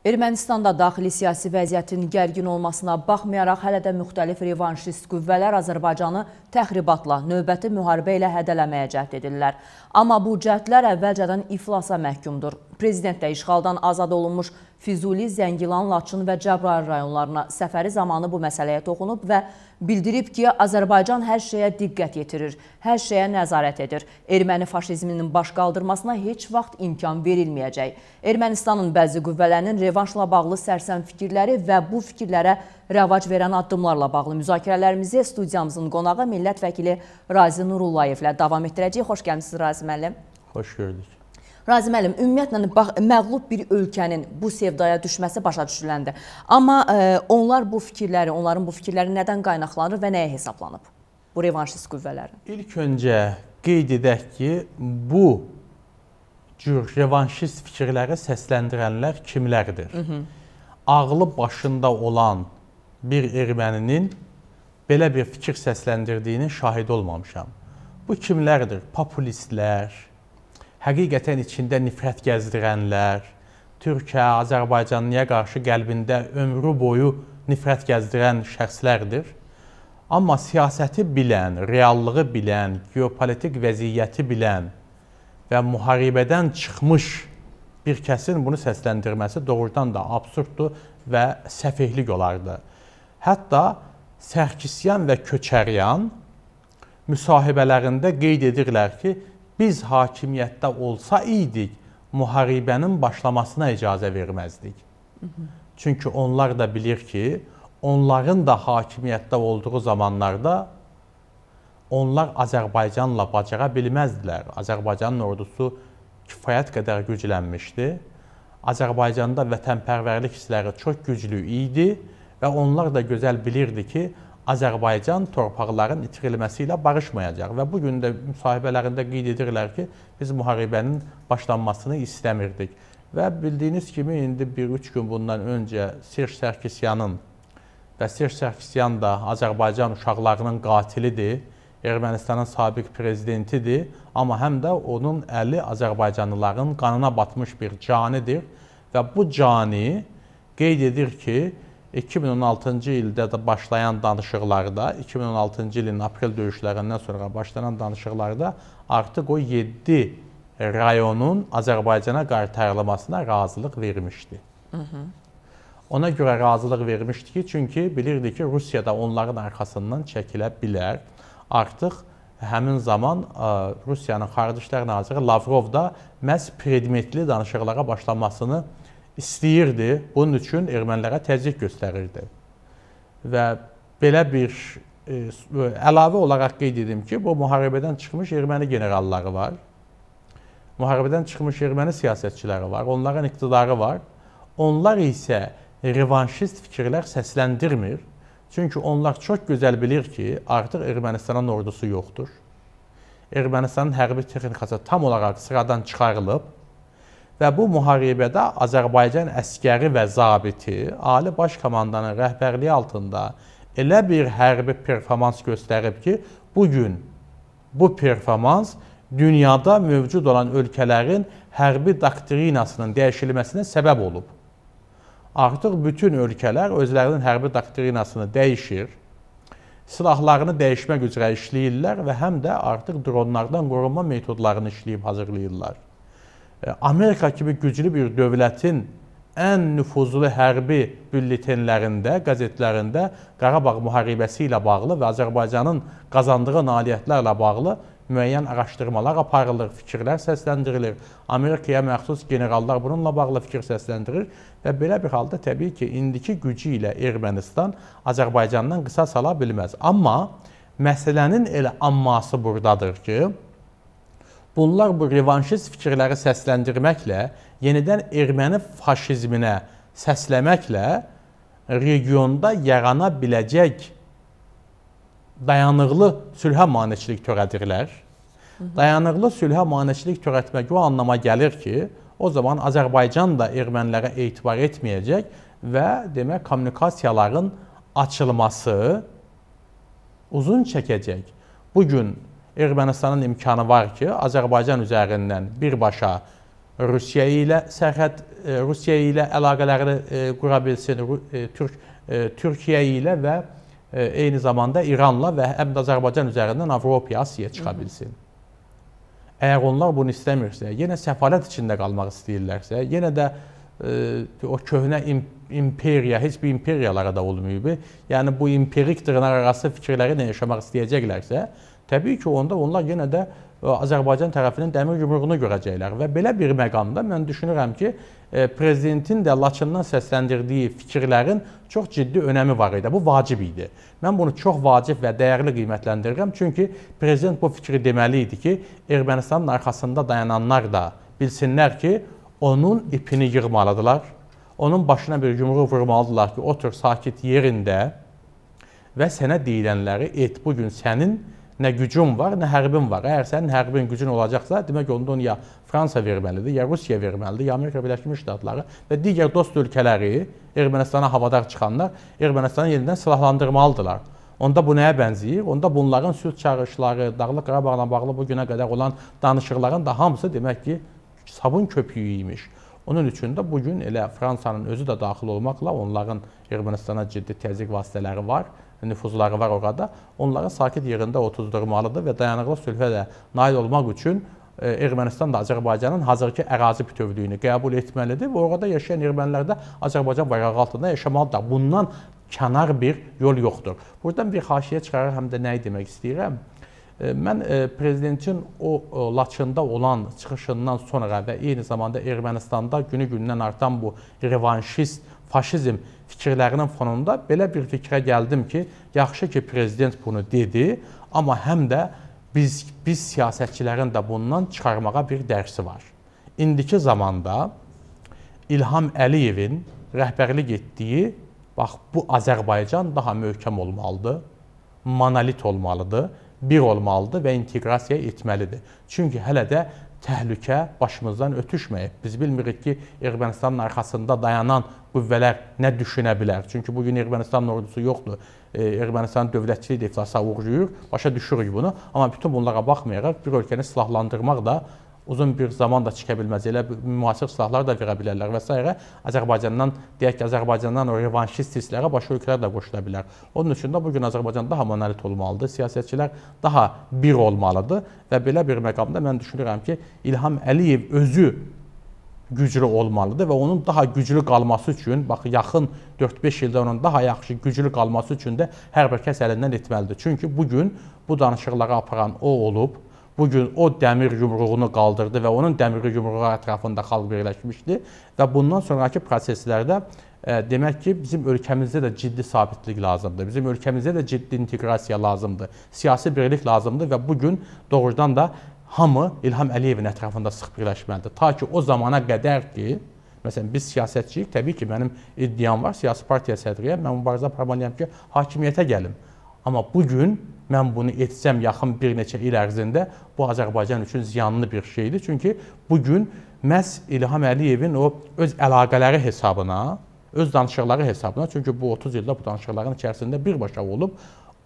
Ermənistanda daxili siyasi vəziyyətin gərgin olmasına baxmayaraq hələ də müxtəlif revanşist qüvvələr Azərbaycanı təxribatla, növbəti müharibə ilə hədələməyə cəhd edirlər. Amma bu cəhdlər əvvəlcədən iflasa məhkumdur. Prezident də işğaldan azad olunmuş Füzuli, Zəngilan, Laçın və Cəbrayıl rayonlarına səfəri zamanı bu məsələyə toxunub və bildirib ki, Azərbaycan hər şeyə diqqət yetirir, hər şeyə nəzarət edir. Erməni faşizminin baş qaldırmasına heç vaxt imkan verilməyəcək. Ermənistanın bəzi qüvvələrinin revanşla bağlı sərsəm fikirləri və bu fikirlərə rəvac verən addımlarla bağlı müzakirələrimizi studiyamızın qonağı millət vəkili Razi Nurullayev ilə davam etdirəcəyik. Xoş gəlmişsiniz Razi müəllim. Xoş gördük. Razi müəllim, ümumiyyətlə məğlub bir ölkənin bu sevdaya düşməsi başa düşüləndir. Amma ə, e, onlar bu fikirləri, onların bu fikirləri nədən qaynaqlanır və nəyə hesablanıb? Bu revanşist qüvvələrin. İlk öncə qeyd edək ki, bu cür revanşist fikirləri səsləndirənlər kimlərdir? Hı -hı. Ağlı başında olan bir erməninin belə bir fikir səsləndirdiyinin şahid olmamışam. Bu kimlərdir? Populistlər, həqiqətən içində nifrət gəzdirənlər, Türkiyə, Azərbaycanlıya qarşı qəlbində ömrü boyu nifrət gəzdirən şəxslərdir. Amma siyasəti bilən, reallığı bilən, geopolitik vəziyyəti bilən və müharibədən çıxmış bir kəsin bunu səsləndirməsi doğrudan da absurddur və səfehlik olardı. Hətta Sərkisyan və Köçəryan müsahibələrində qeyd edirlər ki, biz hakimiyyətdə olsa idik, müharibənin başlamasına icazə verməzdik. Çünki onlar da bilir ki, onların da hakimiyyətdə olduğu zamanlarda onlar Azərbaycanla bacara bilməzdilər. Azərbaycanın ordusu kifayət qədər güclənmişdi. Azərbaycanda vətənpərvərlik hissləri çox güclü idi və onlar da gözəl bilirdi ki, Azərbaycan torpaqların itirilməsi ilə barışmayacaq və bu gün də müsahibələrində qeyd edirlər ki, biz müharibənin başlanmasını istəmirdik. Və bildiyiniz kimi indi 1-3 gün bundan öncə Serj Sərkisyanın və Serj Sərkisyan da Azərbaycan uşaqlarının qatilidir, Ermənistanın sabiq prezidentidir, amma həm də onun əli Azərbaycanlıların qanına batmış bir canidir və bu cani qeyd edir ki, 2016-cı ildə də başlayan danışıqlarda, 2016-cı ilin aprel döyüşlərindən sonra başlanan danışıqlarda artıq o 7 rayonun Azərbaycana qaytarılmasına razılıq vermişdi. Hı -hı. Ona görə razılıq vermişdi ki, çünki bilirdi ki, Rusiya da onların arxasından çəkilə bilər. Artıq həmin zaman Rusiyanın Xarici İşlər naziri Lavrov da məhz predmetli danışıqlara başlamasını istəyirdi, bunun üçün ermənilərə təzyiq göstərirdi. Və belə bir e, əlavə olaraq qeyd edim ki, bu müharibədən çıxmış erməni generalları var. Müharibədən çıxmış erməni siyasətçiləri var, onların iqtidarı var. Onlar isə revanşist fikirlər səsləndirmir. Çünki onlar çox gözəl bilir ki, artıq Ermənistanın ordusu yoxdur. Ermənistanın hərbi texnikası tam olaraq sıradan çıxarılıb və bu müharibədə Azərbaycan əskəri və zabiti Ali Baş Komandanın rəhbərliyi altında elə bir hərbi performans göstərib ki, bu gün bu performans dünyada mövcud olan ölkələrin hərbi doktrinasının dəyişilməsinə səbəb olub. Artıq bütün ölkələr özlərinin hərbi doktrinasını dəyişir, silahlarını dəyişmək üzrə işləyirlər və həm də artıq dronlardan qorunma metodlarını işləyib hazırlayırlar. Amerika kimi güclü bir dövlətin ən nüfuzlu hərbi bülletenlərində, qəzetlərində Qarabağ müharibəsi ilə bağlı və Azərbaycanın qazandığı nailiyyətlərlə bağlı müəyyən araşdırmalar aparılır, fikirlər səsləndirilir. Amerikaya məxsus generallar bununla bağlı fikir səsləndirir və belə bir halda təbii ki, indiki gücü ilə Ermənistan Azərbaycandan qısa sala bilməz. Amma məsələnin elə amması burdadır ki, Bunlar bu revanşist fikirləri səsləndirməklə, yenidən erməni faşizminə səsləməklə regionda yarana biləcək dayanıqlı sülhə maneçilik törədirlər. Dayanıqlı sülhə maneçilik törətmək o anlama gəlir ki, o zaman Azərbaycan da ermənilərə etibar etməyəcək və demək kommunikasiyaların açılması uzun çəkəcək. Bu gün Ermənistanın imkanı var ki, Azərbaycan üzərindən birbaşa Rusiya ilə sərhəd Rusiya ilə əlaqələrini qura bilsin, Türk Türkiyə ilə və eyni zamanda İranla və həm də Azərbaycan üzərindən Avropaya, Asiyaya çıxa bilsin. Əgər onlar bunu istəmirsə, yenə səfalət içində qalmaq istəyirlərsə, yenə də o köhnə imperiya, heç bir imperiyalara da olmayıb. Yəni bu imperik dırnaqarası fikirləri ilə yaşamaq istəyəcəklərsə, təbii ki, onda onlar yenə də Azərbaycan tərəfinin dəmir yumruğunu görəcəklər və belə bir məqamda mən düşünürəm ki, prezidentin də Laçından səsləndirdiyi fikirlərin çox ciddi önəmi var idi. Bu vacib idi. Mən bunu çox vacib və dəyərli qiymətləndirirəm. Çünki prezident bu fikri deməli idi ki, Ermənistanın arxasında dayananlar da bilsinlər ki, onun ipini yığmalıdılar. Onun başına bir yumruq vurmalıdılar ki, otur sakit yerində və sənə deyilənləri et. Bu gün sənin nə gücün var, nə hərbin var. Əgər sənin hərbin gücün olacaqsa, demək onda onu ya Fransa verməlidir, ya Rusiya verməlidir, ya Amerika Birləşmiş Ştatları və digər dost ölkələri Ermənistana havadar çıxanlar Ermənistanı yenidən silahlandırmalıdırlar. Onda bu nəyə bənzəyir? Onda bunların sülh çağırışları, Dağlıq Qarabağla bağlı bu günə qədər olan danışıqların da hamısı demək ki, sabun köpüyü imiş. Onun üçün də bu gün elə Fransanın özü də daxil olmaqla onların Ermənistana ciddi təzyiq vasitələri var nüfuzları var orada. Onları sakit yerində otuzdurmalıdır və dayanıqlı sülhə də nail olmaq üçün e, Ermənistan da Azərbaycanın hazırki ərazi bütövlüyünü qəbul etməlidir və orada yaşayan ermənilər də Azərbaycan bayrağı altında yaşamalıdır. Bundan kənar bir yol yoxdur. Buradan bir xaşiyə çıxarır, həm də nəyi demək istəyirəm? E, mən e, prezidentin o Laçında olan çıxışından sonra və eyni zamanda Ermənistanda günü-gündən artan bu revanşist faşizm fikirlərinin fonunda belə bir fikrə gəldim ki, yaxşı ki prezident bunu dedi, amma həm də biz biz siyasətçilərin də bundan çıxarmağa bir dərsi var. İndiki zamanda İlham Əliyevin rəhbərlik etdiyi bax bu Azərbaycan daha möhkəm olmalıdır, monolit olmalıdır, bir olmalıdır və inteqrasiya etməlidir. Çünki hələ də təhlükə başımızdan ötüşməyib. Biz bilmirik ki, Ermənistanın arxasında dayanan qüvvələr nə düşünə bilər. Çünki bu gün Ermənistanın ordusu yoxdur. Ermənistan dövlətçiliyi də iflasa uğrayır. Başa düşürük bunu. Amma bütün bunlara baxmayaraq bir ölkəni silahlandırmaq da uzun bir zaman da çıxa bilməz. Elə müasir silahlar da verə bilərlər və s. Azərbaycandan deyək ki, Azərbaycandan o revanşist hisslərə başqa ölkələr də qoşula bilər. Onun üçün də bu gün Azərbaycan daha monolit olmalıdır. Siyasətçilər daha bir olmalıdır və belə bir məqamda mən düşünürəm ki, İlham Əliyev özü güclü olmalıdır və onun daha güclü qalması üçün, bax yaxın 4-5 ildə onun daha yaxşı güclü qalması üçün də hər bir kəs əlindən etməlidir. Çünki bu gün bu danışıqları aparan o olub, bu gün o dəmir yumruğunu qaldırdı və onun dəmir yumruğu ətrafında xalq birləşmişdi və bundan sonrakı proseslərdə e, demək ki, bizim ölkəmizdə də ciddi sabitlik lazımdır. Bizim ölkəmizdə də ciddi inteqrasiya lazımdır. Siyasi birlik lazımdır və bu gün doğrudan da hamı İlham Əliyevin ətrafında sıx birləşməlidir. Ta ki o zamana qədər ki, məsələn biz siyasətçiyik, təbii ki, mənim iddiam var, siyasi partiya sədriyəm, mən mübarizə aparmalıyam ki, hakimiyyətə gəlim. Amma bu gün mən bunu etsəm yaxın bir neçə il ərzində bu Azərbaycan üçün ziyanlı bir şeydir. Çünki bu gün məhz İlham Əliyevin o öz əlaqələri hesabına, öz danışıqları hesabına, çünki bu 30 ildə bu danışıqların içərisində birbaşa olub,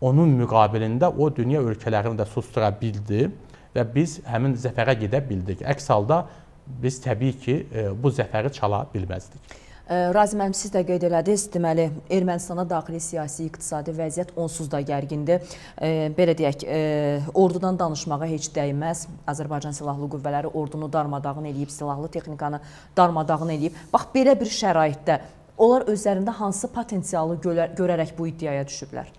onun müqabilində o dünya ölkələrini də sustura bildi və biz həmin zəfərə gedə bildik. Əks halda biz təbii ki, e, bu zəfəri çala bilməzdik. E, Razi müəllim, siz də qeyd elədiniz, deməli, Ermənistanda daxili siyasi, iqtisadi vəziyyət onsuz da gərgindir. E, belə deyək, ordudan danışmağa heç dəyməz. Azərbaycan Silahlı Qüvvələri ordunu darmadağın eləyib, silahlı texnikanı darmadağın eləyib. Bax, belə bir şəraitdə onlar özlərində hansı potensialı görərək bu iddiaya düşüblər?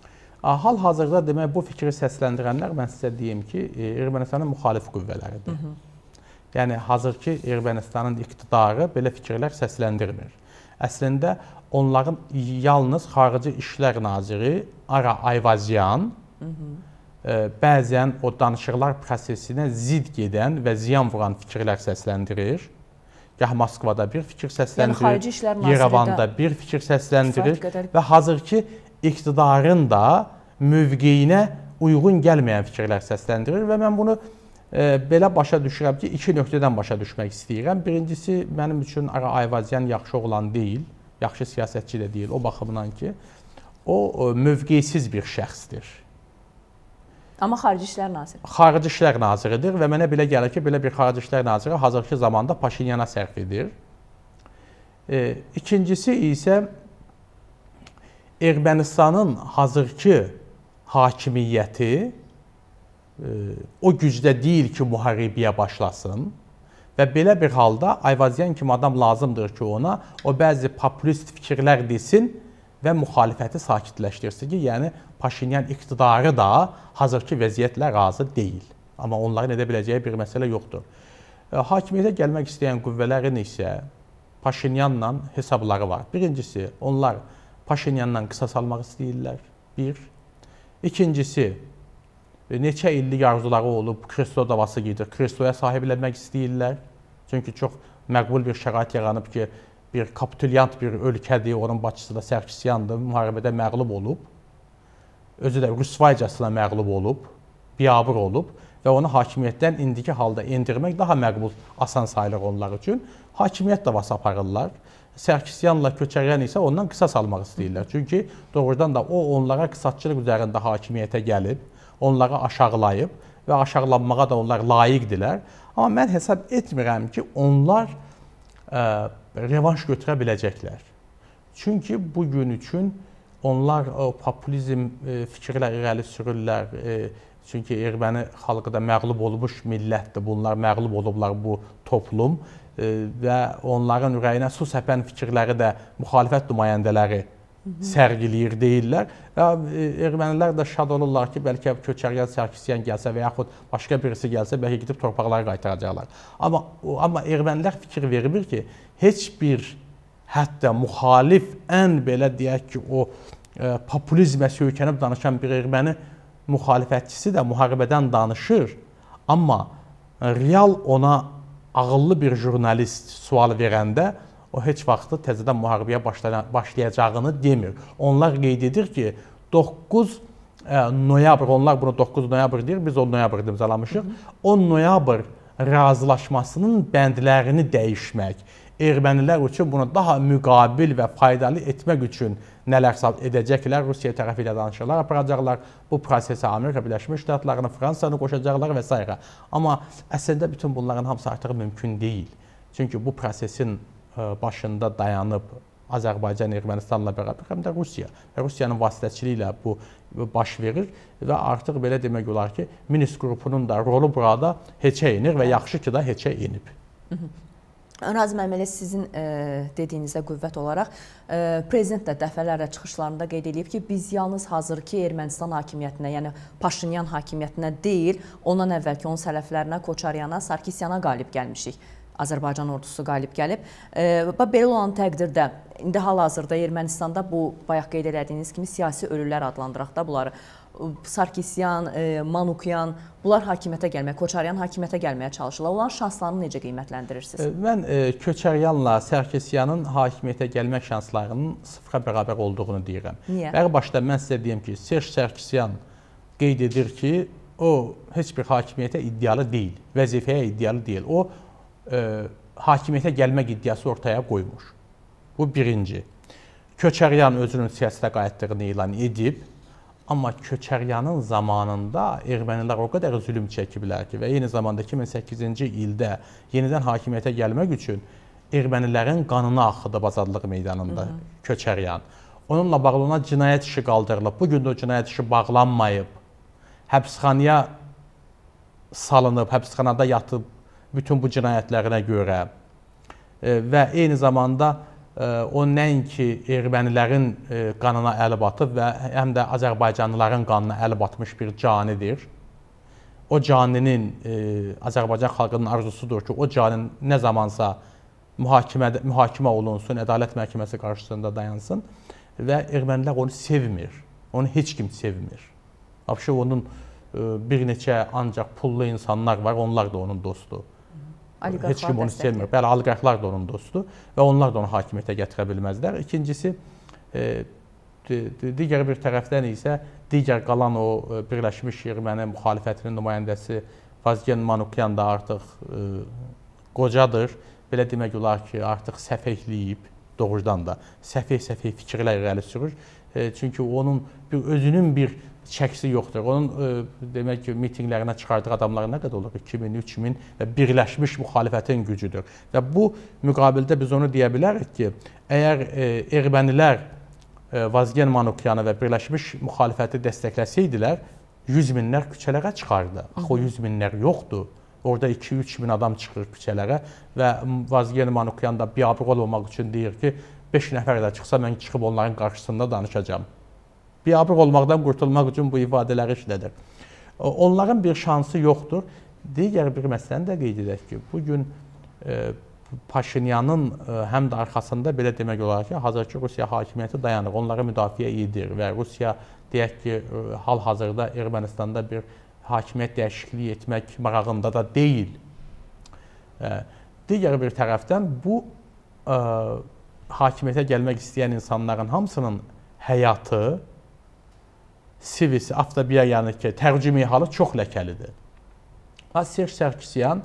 Hal-hazırda demək bu fikri səsləndirənlər mən sizə deyim ki, e, Ermənistanın müxalif qüvvələridir. Hı -hı. Yəni hazırki Ermənistanın iqtidarı belə fikirlər səsləndirmir. Əslində onların yalnız Xarici İşlər naziri Ara Ayvazyan Hı -hı e, bəzən o danışıqlar prosesinə zidd gedən və ziyan vuran fikirlər səsləndirir. Gah Moskvada bir fikir səsləndirir, yəni, Yerevanda bir fikir səsləndirir və hazırki iqtidarın da mövqeyinə uyğun gəlməyən fikirlər səsləndirir və mən bunu belə başa düşürəm ki, iki nöqtədən başa düşmək istəyirəm. Birincisi mənim üçün Ara Ayvazyan yaxşı oğlan deyil, yaxşı siyasətçi də deyil o baxımdan ki, o mövqeysiz bir şəxsdir. Amma Xarici İşlər Naziri. Xarici İşlər Naziridir və mənə belə gəlir ki, belə bir Xarici İşlər Naziri hazırki zamanda Paşinyana sərf edir. E, ikincisi isə Ermənistanın hazırki hakimiyyəti e, o gücdə deyil ki, müharibəyə başlasın. Və belə bir halda Ayvazyan kimi adam lazımdır ki, ona o bəzi populist fikirlər desin və müxalifəti sakitləşdirsin ki, yəni Paşinyan iqtidarı da hazırki vəziyyətlə razı deyil. Amma onların edə biləcəyi bir məsələ yoxdur. Hakimiyyətə gəlmək istəyən qüvvələrin isə Paşinyanla hesabları var. Birincisi, onlar Paşinyandan qisas almaq istəyirlər. Bir. İkincisi, neçə illik arzuları olub, Kresto davası gedir. Krestoya sahiblənmək istəyirlər. Çünki çox məqbul bir şərait yaranıb ki, bir kapitulyant bir ölkədir, onun başçısı da Sərkisyandır, müharibədə məğlub olub. Özü də rüsvaycasına məğlub olub, biabır olub və onu hakimiyyətdən indiki halda endirmək daha məqbul, asan sayılır onlar üçün. Hakimiyyət davası aparırlar. Sərkisyanla Köçəryan isə ondan qisas almaq istəyirlər. Çünki doğrudan da o onlara qisasçılıq üzərində hakimiyyətə gəlib, onları aşağılayıb və aşağılanmağa da onlar layiqdilər. Amma mən hesab etmirəm ki, onlar ə, revanş götürə biləcəklər. Çünki bu gün üçün onlar o populizm ə, fikirlər irəli sürürlər. Ə, çünki erməni xalqı da məğlub olmuş millətdir. Bunlar məğlub olublar bu toplum ə, və onların ürəyinə su səpən fikirləri də müxalifət nümayəndələri sərgiləyir deyirlər. E, ermənilər də şad olurlar ki, bəlkə Köçəryan Sərkisyan gəlsə və yaxud başqa birisi gəlsə, bəlkə gedib torpaqları qaytaracaqlar. Amma amma ermənilər fikir vermir ki, heç bir hətta müxalif ən belə deyək ki, o e, populizmə söykənib danışan bir erməni müxalifətçisi də müharibədən danışır. Amma real ona ağıllı bir jurnalist sual verəndə o heç vaxtı təzədən müharibəyə başlayacağını demir. Onlar qeyd edir ki, 9 e, noyabr, onlar bunu 9 noyabr deyir, biz 10 noyabr imzalamışıq. 10 noyabr razılaşmasının bəndlərini dəyişmək, ermənilər üçün bunu daha müqabil və faydalı etmək üçün nələr edəcəklər, Rusiya tərəfi ilə danışıqlar aparacaqlar. Bu prosesə Amerika Birləşmiş Ştatlarını, Fransanı qoşacaqlar və s. Amma əslində bütün bunların hamısı artıq mümkün deyil. Çünki bu prosesin başında dayanıb Azərbaycan Ermənistanla bərabər həm də Rusiya və Rusiyanın vasitəçiliyi ilə bu baş verir və artıq belə demək olar ki, Minsk qrupunun da rolu burada heçə enir və yaxşı ki da heçə enib. Nazim Əməli sizin e, dediyinizə qüvvət olaraq e, prezident də dəfələrlə çıxışlarında qeyd edib ki, biz yalnız hazırki Ermənistan hakimiyyətinə, yəni Paşinyan hakimiyyətinə deyil, ondan əvvəlki onun sələflərinə, Koçaryana, Sarkisyana qalib gəlmişik. Azərbaycan ordusu qalib gəlib. Və belə olan təqdirdə indi hal-hazırda Ermənistanda bu bayaq qeyd etdiyiniz kimi siyasi ölülər adlandıraq da bunları. Sarkisyan, Manukyan, bunlar hakimiyyətə gəlməyə, Koçaryan hakimiyyətə gəlməyə çalışırlar. Onların şanslarını necə qiymətləndirirsiniz? Mən Köçəryanla Sarkisyanın hakimiyyətə gəlmək şanslarının sıfıra bərabər olduğunu deyirəm. Niyə? Bəli başda mən sizə deyim ki, Serj Sarkisyan qeyd edir ki, o heç bir hakimiyyətə iddialı deyil, vəzifəyə iddialı deyil. O e, hakimiyyətə gəlmək iddiası ortaya qoymuş. Bu birinci. Köçəryan özünün siyasətə qayıtdığını elan edib, amma Köçəryanın zamanında ermənilər o qədər zülm çəkiblər ki və eyni zamanda 2008-ci ildə yenidən hakimiyyətə gəlmək üçün ermənilərin qanını axıdıb azadlıq meydanında Hı -hı. Köçəryan. Onunla bağlı ona cinayət işi qaldırılıb. Bu gün də o cinayət işi bağlanmayıb. Həbsxanaya salınıb, həbsxanada yatıb bütün bu cinayətlərinə görə e, və eyni zamanda e, o nəinki ermənilərin e, qanına əl batıb və həm də Azərbaycanlıların qanına əl batmış bir canidir. O caninin Azərbaycan xalqının arzusudur ki, o canin nə zamansa mühakimədə mühakimə olunsun, ədalət məhkəməsi qarşısında dayansın və ermənilər onu sevmir. Onu heç kim sevmir. Abşev onun bir neçə ancaq pullu insanlar var, onlar da onun dostu. Oliqarxlar heç kim onu sevmir. Bəli, oliqarxlar da onun dostudur və onlar da onu hakimiyyətə gətirə bilməzlər. İkincisi, e, digər bir tərəfdən isə digər qalan o e, Birləşmiş Erməni müxalifətinin nümayəndəsi Vazgen Manukyan da artıq e, qocadır. Belə demək olar ki, artıq səfehliyib doğrudan da səfeh-səfeh fikirlər irəli sürür. Çünki onun bir özünün bir çəkisi yoxdur. Onun ə, demək ki, mitinqlərinə çıxardığı adamlar nə qədər olur? 2000, 3000 və birləşmiş müxalifətin gücüdür. Və bu müqabildə biz onu deyə bilərik ki, əgər ə, ermənilər ə, Vazgen Manukyanı və birləşmiş müxalifəti dəstəkləsəydilər, 100 minlər küçələrə çıxardı. Axı o 100 minlər yoxdur. Orada 2-3 min adam çıxır küçələrə və Vazgen Manukyan da biabır olmamaq üçün deyir ki, 5 nəfər də çıxsa mən çıxıb onların qarşısında danışacağam. Biabır olmaqdan qurtulmaq üçün bu ifadələri işlədir. Onların bir şansı yoxdur. Digər bir məsələni də qeyd edək ki, bu gün e, Paşinyanın e, həm də arxasında belə demək olar ki, hazırki Rusiya hakimiyyəti dayanır. Onlara müdafiə edir və Rusiya deyək ki, e, hal-hazırda Ermənistanda bir hakimiyyət dəyişikliyi etmək marağında da deyil. Digər bir tərəfdən bu hakimiyyətə gəlmək istəyən insanların hamısının həyatı, sivisi, avtobiyoyanı ki, tərcümi halı çox ləkəlidir. Ha Serj Sərkisyan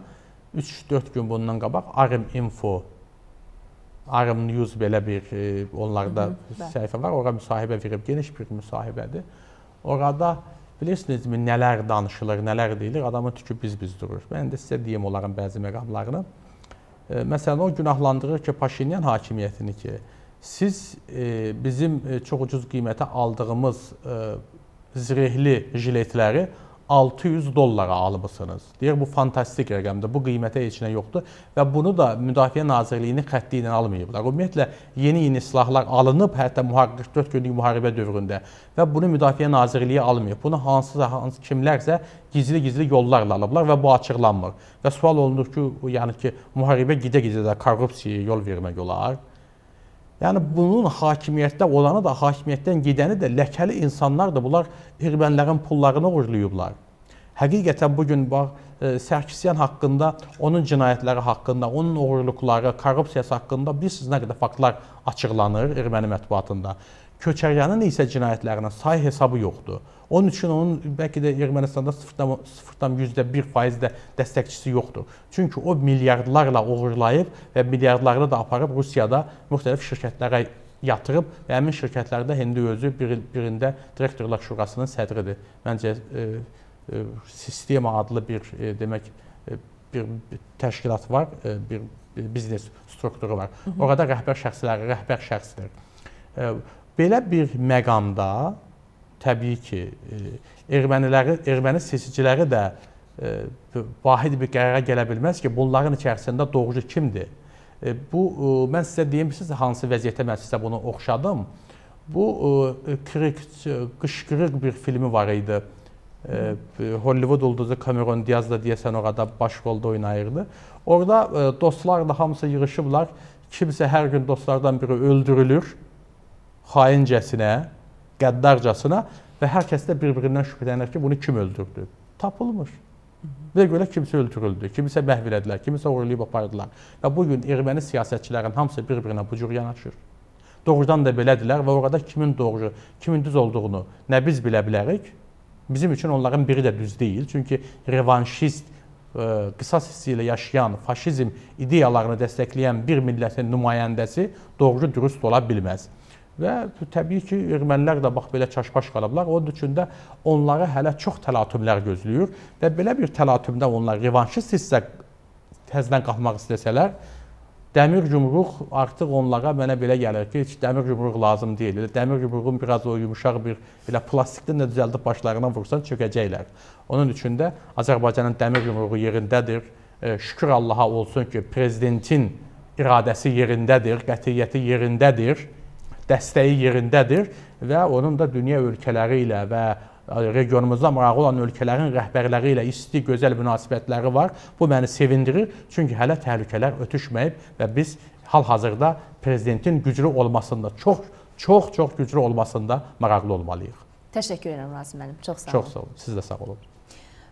3-4 gün bundan qabaq Arım Info Arım News belə bir e, onlarda Hı -hı, səhifə var. Ora müsahibə verib, geniş bir müsahibədir. Orada bilirsinizmi nələr danışılır, nələr deyilir, adamın tükü biz-biz durur. Mən də sizə deyim onların bəzi məqamlarını. Məsələn, o günahlandırır ki, Paşinyan hakimiyyətini ki, siz e, bizim e, çox ucuz qiymətə aldığımız e, zirehli jiletləri 600 dollara alıbsınız. Deyir bu fantastik rəqəmdir. Bu qiymətə heç nə yoxdur və bunu da Müdafiə Nazirliyinin xətti ilə almayıblar. Ümumiyyətlə yeni-yeni silahlar alınıb, hətta 44 günlük müharibə dövründə və bunu Müdafiə Nazirliyi almayıb. Bunu hansısa hansı kimlərsə gizli-gizli yollarla alıblar və bu açıqlanmır. Və sual olunur ki, yəni ki, müharibə gedə-gedə də korrupsiyaya yol vermək olar. Yəni bunun hakimiyyətdə olanı da, hakimiyyətdən gedəni də ləkəli insanlardır. Bunlar ermənilərin pullarını uğurlayıblar. Həqiqətən bu gün bax e, Sərkisyan haqqında, onun cinayətləri haqqında, onun uğurluqları, korrupsiyası haqqında bilirsiniz nə qədər faktlar açıqlanır erməni mətbuatında. Köçəryanın isə cinayətlərinin say hesabı yoxdur. Onun üçün onun bəlkə də Ermənistanda 0,1% də dəstəkçisi yoxdur. Çünki o milyardlarla uğurlayıb və milyardlarını da aparıb Rusiyada müxtəlif şirkətlərə yatırıb və həmin şirkətlərdə indi özü bir, birində direktorlar şurasının sədridir. Məncə e, e, sistema adlı bir e, demək e, bir təşkilat var, e, bir, bir biznes strukturu var. Orada rəhbər şəxsləri rəhbər şəxsdir. E, belə bir məqamda təbii ki, e, erməniləri, erməni seçiciləri də e, vahid bir qərara gələ bilməz ki, bunların içərisində doğrucu kimdir? E, bu mən sizə deyim, siz hansı vəziyyətə mən sizə bunu oxşadım. Bu kırık, qışqırıq bir filmi var idi. Hollywood ulduzu Cameron Diaz da deyəsən orada baş rolda oynayırdı. Orada dostlar da hamısı yığılışıblar. Kimsə hər gün dostlardan biri öldürülür xaincəsinə qəddarcasına və hər kəs də bir-birindən şübhələnir ki, bunu kim öldürdü? Tapılmır. Və görə kimsə öldürüldü, kimisə məhv elədilər, kimisə uğurlayıb apardılar. Və bu gün erməni siyasətçilərin hamısı bir-birinə bu cür yanaşır. Doğrudan da belədilər və orada kimin doğru, kimin düz olduğunu nə biz bilə bilərik. Bizim üçün onların biri də düz deyil. Çünki revanşist ə, qisas hissi ilə yaşayan, faşizm ideyalarını dəstəkləyən bir millətin nümayəndəsi doğru dürüst ola bilməz. Və təbii ki, ermənilər də bax belə çaşbaş qalıblar. Onun üçün də onları hələ çox təlatümlər gözləyir və belə bir təlatümdə onlar revanşist hissə təzədən qalxmaq istəsələr, dəmir yumruq artıq onlara mənə belə gəlir ki, heç dəmir yumruq lazım deyil. Dəmir yumruğun biraz o yumşaq bir elə plastikdən də düzəldib başlarına vursan çökəcəklər. Onun üçün də Azərbaycanın dəmir yumruğu yerindədir. E, şükür Allaha olsun ki, prezidentin iradəsi yerindədir, qətiyyəti yerindədir dəstəyi yerindədir və onun da dünya ölkələri ilə və regionumuzda maraqlı olan ölkələrin rəhbərləri ilə isti, gözəl münasibətləri var. Bu məni sevindirir, çünki hələ təhlükələr ötüşməyib və biz hal-hazırda prezidentin güclü olmasında, çox çox çox güclü olmasında maraqlı olmalıyıq. Təşəkkür edirəm Razim müəllim. Çox sağ olun. Çox sağ olun. Siz də sağ olun.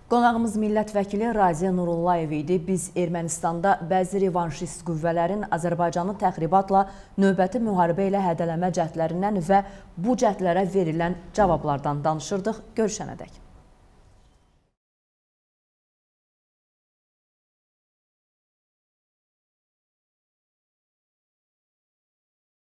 Qonağımız millət vəkili Raziyə Nurullayev idi. Biz Ermənistanda bəzi revanşist qüvvələrin Azərbaycanı təxribatla növbəti müharibə ilə hədələmə cəhdlərindən və bu cəhdlərə verilən cavablardan danışırdıq. Görüşənədək.